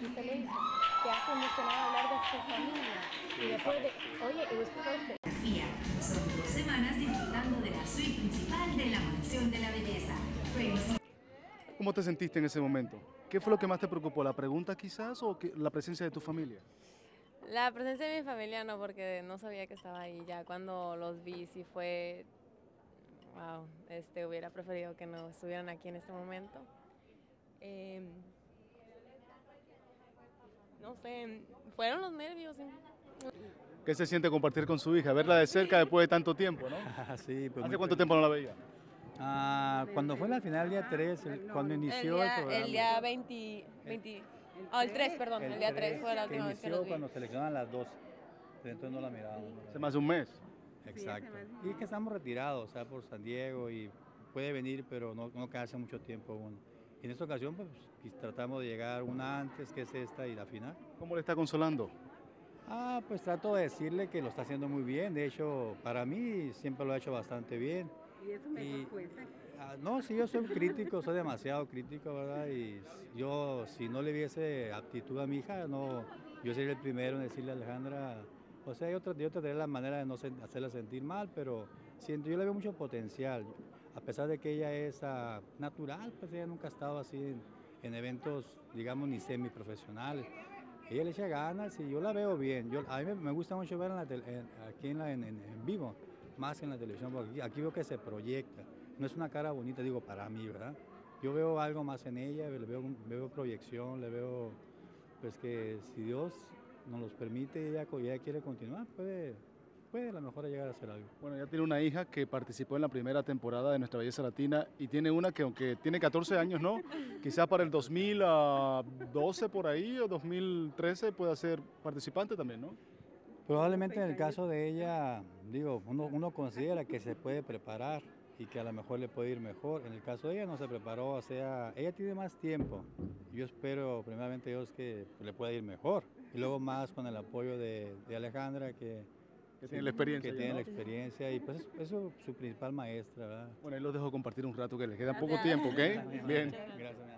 y se le dice, te hace emocionado hablar de su familia. Y después de, oye, it was perfect. Son dos semanas disfrutando de la suite principal de la Mansión de la Belleza. ¿Cómo te sentiste en ese momento? ¿Qué fue lo que más te preocupó? ¿La pregunta quizás o que- la presencia de tu familia? La presencia de mi familia no, porque no sabía que estaba ahí. Ya cuando los vi, sí fue. Wow, este, hubiera preferido que no estuvieran aquí en este momento. Em, no sé, fueron los nervios. ¿Qué se siente compartir con su hija? Verla de cerca después de tanto tiempo, ¿no? sí, pues ¿Hace cuánto feliz. tiempo no la veía? Ah, cuando fue la final, día 3, el- cuando El inició día, el programa. el día 20. 20 oh, el 3, perdón. El, día 3 fue la última vez que inició los vi. cuando seleccionan las 12. Entonces no la mirábamos. Hace más de un mes. Exacto. Y que estamos retirados, o sea, por San Diego y puede venir, pero no, no quedarse mucho tiempo aún. En esta ocasión, pues tratamos de llegar una antes, que es esta, y la final. ¿Cómo le está consolando? Ah, pues trato de decirle que lo está haciendo muy bien. De hecho, para mí siempre lo ha hecho bastante bien. Y eso me Y-. Ah, no, sí, yo soy crítico, soy demasiado crítico, ¿verdad? Y yo, si no le hubiese aptitud a mi hija, no, yo sería el primero en decirle a Alejandra, o sea, yo, yo trataré la manera de no hacerla sentir mal, pero siento, yo le veo mucho potencial. A pesar de que ella es ah, natural, pues ella nunca ha estado así en, en eventos, digamos, ni semiprofesionales. Ella le echa ganas y yo la veo bien. A mí me, gusta mucho verla aquí en, vivo, más que en la televisión, porque aquí, veo que se proyecta. No es una cara bonita, digo, para mí, ¿verdad? Yo veo algo más en ella, le veo, proyección, le veo, pues que si Dios nos los permite y ella, ella quiere continuar, puede, puede a lo mejor llegar a hacer algo. Bueno, ya tiene una hija que participó en la primera temporada de Nuestra Belleza Latina y tiene una que aunque tiene 14 años, ¿no? Quizás para el 2012 por ahí o 2013 pueda ser participante también, ¿no? Probablemente en el caso de ella, digo, uno, uno considera que se puede preparar y que a lo mejor le puede ir mejor. En el caso de ella no se preparó, o sea, ella tiene más tiempo. Yo espero primeramente Dios que le pueda ir mejor. Y luego más con el apoyo de, de Alejandra que, Que tiene la experiencia Que ya, tiene ¿no? la experiencia y pues eso es su principal maestra, ¿verdad? Bueno, ahí los dejo compartir un rato que les queda poco tiempo, ¿ok? Bien. Gracias.